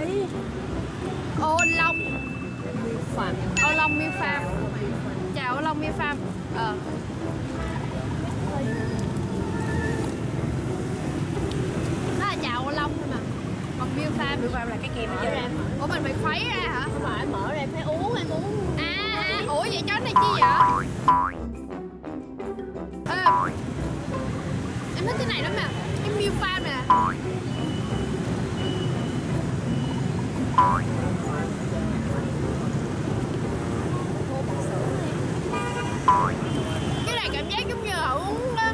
vậy ô long. Ô long miêu farm chào ô long miêu farm ờ. Đó là chào ô long thôi mà. Còn miêu farm Được vào là cái kèm trên em ủa mình phải khuấy ra hả? Không phải mở ra em phải uống em uống. À, à ủa vậy chó này chi vậy? Ê, em thích cái này lắm nè cái miêu farm nè cái này cảm giác giống như là uống đó.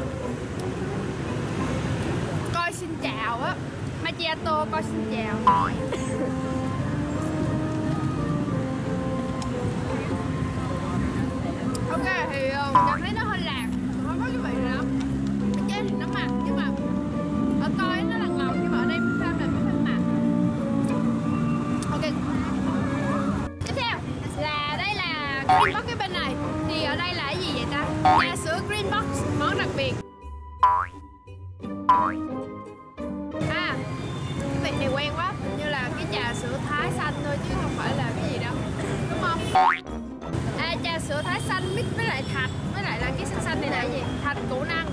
coi xin chào á macchiato, coi xin chào ok, thì ờ, cảm thấy nó hơi là green box cái bên này. Thì ở đây là cái gì vậy ta? Trà sữa green box món đặc biệt. À cái vị này quen quá. Hình như là cái trà sữa thái xanh thôi chứ không phải là cái gì đâu. Đúng không? À trà sữa thái xanh mix với lại thạch. Với lại là cái xanh xanh này là cái gì? Thạch củ năng.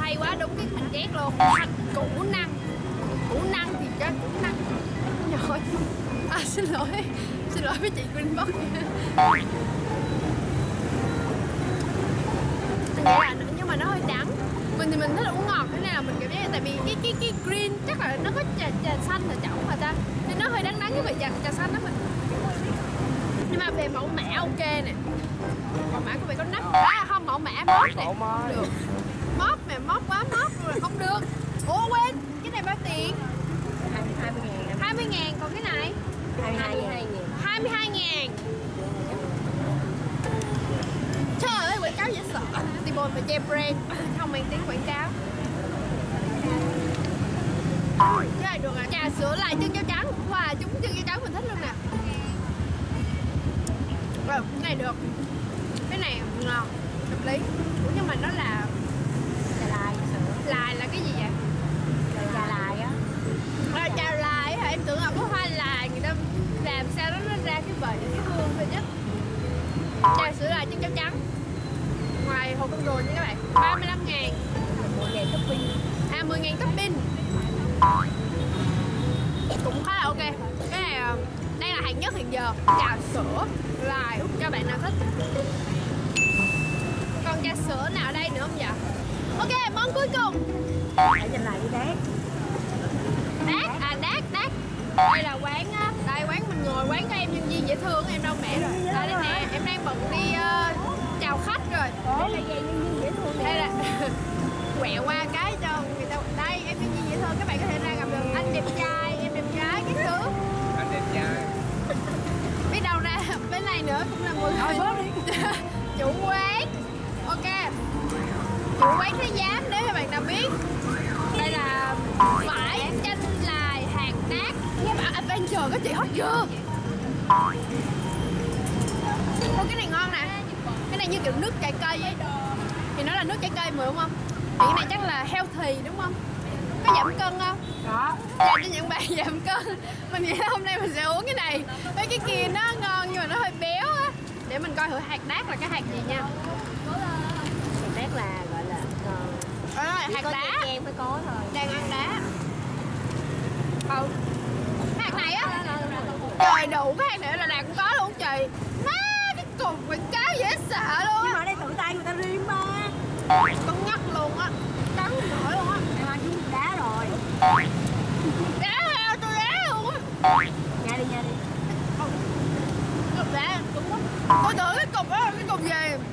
Hay quá, đúng cái mình ghét luôn. Thạch củ năng. Củ năng thì chắc củ năng. Nhỏ à xin lỗi. Xin lỗi với chị Green Box Vậy là nhưng mà nó hơi đắng. Mình thì mình thích uống ngọt thế là mình cảm giác tại vì cái cái cái green chắc là nó có trà, trà xanh ở trong mà ta. Nên nó hơi đắng đắng cái vị trà, trà xanh đó mình. Nhưng mà về mẫu mã ok nè. Mẫu mã có vẻ có nắp à không mẫu mã móp nè. Được. Móp mà móp quá móp rồi không được ủa quên cái này bao tiền 20 ngàn em 20 ngàn còn cái này 22 ngàn 22 ngàn Trời ơi quảng cáo dễ sợ luôn và che brand Không mang tiếng quảng cáo. Cái này được à? Trà sữa lại chân cháo trắng. Wow chúng chân cháo trắng, mình thích luôn nè. Rồi cái này được. Cái này ngon, Hợp lý. Nhưng mà nó là Trà lai sữa Lại là cái gì vậy Trà lai á À, trà lại hả? Em tưởng là có hoa lại người ta làm sao đó nó ra cái vị cái hương thôi chứ Trà sữa lại chân cháo trắng Hộp con rồi nha các bạn. 35 ngàn. 10 ngàn topping. À 10 ngàn topping. Cũng khá là ok. Cái này à, đây là hàng nhất hiện giờ. Trà sữa. Lại cho bạn nào thích? Còn trà sữa nào đây nữa không vậy? Ok món cuối cùng. Ở trên này đi đát Đát, à đát, đát Đây là quán á, đây quán mình ngồi, quán của em nhân viên dễ thương, em đâu mẹ rồi. Đây, nè, em đang bận đi ờ, chào khách rồi. Đây là dây nhân viên dễ thương Đây là quẹo qua cái cho người ta Đây, em nhân viên dễ thương, các bạn có thể ra gặp được anh đẹp trai, em đẹp gái, cái thứ. Anh đẹp trai. Biết đâu ra bên này nữa cũng là một Thôi bớt đi. Chủ quán. Ok. Chủ quán Thế Giám nếu các bạn nào biết. Đây là vải chanh lài hàng nát. Bảo Adventure có chị hot chưa Này như kiểu nước trái cây ấy. Thì nó là nước trái cây mà đúng không? Thì cái này chắc là healthy đúng không? Có giảm cân không? Có. Dành cho những bạn giảm cân. Mình nghĩ là hôm nay mình sẽ uống cái này. Mấy cái kia nó ngon nhưng mà nó hơi béo á. Để mình coi thử hạt đát là cái hạt gì nha. Thì đát là gọi là là Chỉ hạt đá. Trang mới có thôi. Đang ăn đá. Ừ hạt này á. trời đủ cái hạt này là nào cũng có luôn chị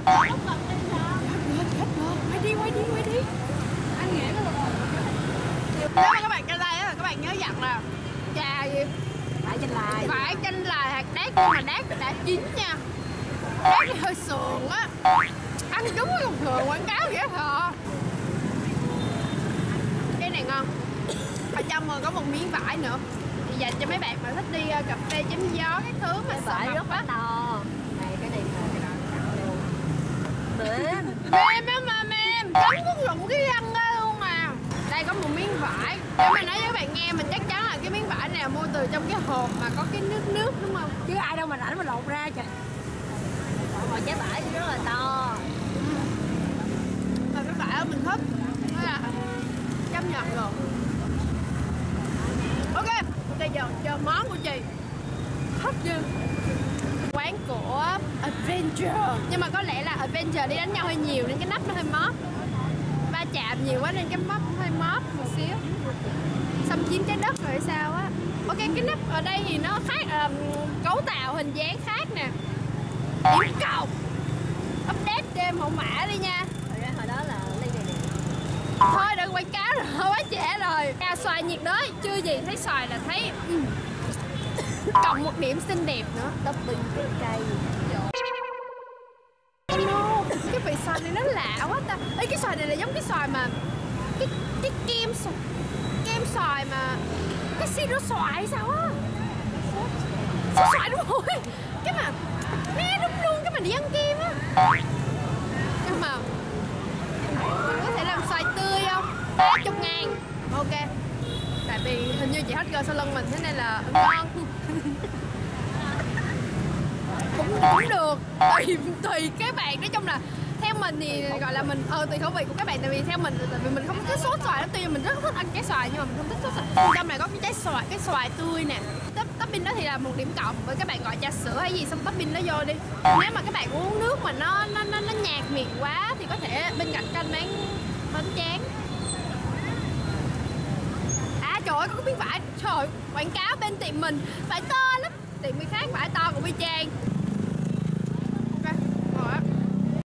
nếu mà các bạn ra đây á các bạn nhớ dặn là trà gì Phải trên lại phải chanh là hạt đát nhưng mà đát đã chín nha đát thì hơi sườn á ăn đúng cái cục thường quảng cáo vậy hả cái này ngon ở trong rồi có một miếng vải nữa thì dành cho mấy bạn mà thích đi cà phê chém gió cái thứ mà Cái sợ rất á là to Mềm. Mềm á mà mềm. Cắn cũng rụng cái răng ra luôn mà đây có một miếng vải. Nếu mà nói với bạn nghe mình chắc chắn là cái miếng vải này mua từ trong cái hộp mà có cái nước nước đúng không? Chứ ai đâu mà rảnh mà lột ra trời. Hồi trái vải rất là to. Mà cái vải mình thích. Thế là chấp nhận rồi ok bây giờ chờ món của chị. Hấp dư quán của Adventure nhưng mà có lẽ là Adventure đi đánh nhau hơi nhiều nên cái nắp nó hơi móp va chạm nhiều quá nên cái nắp hơi móp một xíu. Xâm chiếm trái đất rồi sao á. Ok cái nắp ở đây thì nó khác um, cấu tạo hình dáng khác nè. Điểm cầu. Update đêm hậu mã đi nha. Thật ra hồi đó là ly này nè thôi đừng quảng cáo rồi quá trễ rồi. À, xoài nhiệt đới chưa gì thấy xoài là thấy ừ cộng một điểm xinh đẹp nữa. Topping trái cây no cái vị xoài này nó lạ quá ta. Ê, cái xoài này là giống cái xoài mà cái cái kem xoài kem xoài mà cái siro xoài sao á. Siro xoài đúng rồi. Cái mà nghe đúng luôn cái mà đi ăn kem á. Nhưng mà có thể làm xoài tươi không? Ba chục ngàn. Ok. Tại vì hình như chị hết cơ sau lưng mình thế nên là ngon cũng cũng được. Tùy tùy cái bạn. Nói chung là theo mình thì gọi là mình ờ tùy khẩu vị của các bạn. Tại vì theo mình tại vì mình không thích sốt xoài lắm. Tuy nhiên mình rất thích ăn trái xoài nhưng mà mình không thích sốt xoài. Trong này có cái trái xoài cái xoài tươi nè. Topping đó thì là một điểm cộng với các bạn gọi trà sữa hay gì xong topping nó vô đi. Nếu mà các bạn uống nước mà nó nó nó, nó nhạt miệng quá thì có thể bên cạnh canh bán bánh tráng à trời ơi có cái miếng vải trời, quảng cáo bên tiệm mình vải to lắm. Tiệm người khác vải to của Vi Trang